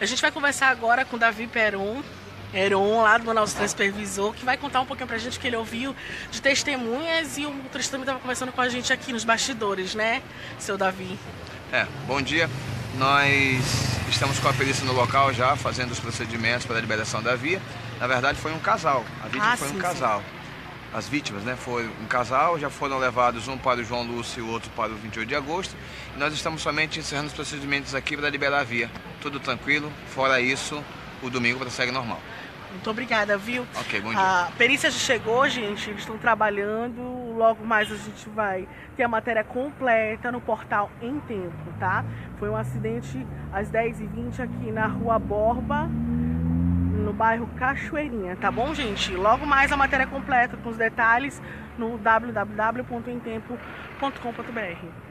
A gente vai conversar agora com o Davi Peron, Heron, lá do Manaus Transpervisor, que vai contar um pouquinho pra gente que ele ouviu de testemunhas e o também estava conversando com a gente aqui nos bastidores, né, seu Davi? É, bom dia. Nós estamos com a perícia no local já, fazendo os procedimentos para a liberação da via. Na verdade, foi um casal. A vítima Ah, foi sim, um casal. As vítimas, né? Foi um casal, já foram levados um para o João Lúcio e o outro para o 28 de agosto. E nós estamos somente encerrando os procedimentos aqui para liberar a via. Tudo tranquilo. Fora isso, o domingo prossegue normal. Muito obrigada, viu? Ok, bom dia. A perícia já chegou, gente, eles estão trabalhando. Logo mais a gente vai ter a matéria completa no portal Em Tempo, tá? Foi um acidente às 10h20 aqui na Rua Borba, no bairro Cachoeirinha, tá bom, gente? Logo mais a matéria completa com os detalhes no www.emtempo.com.br.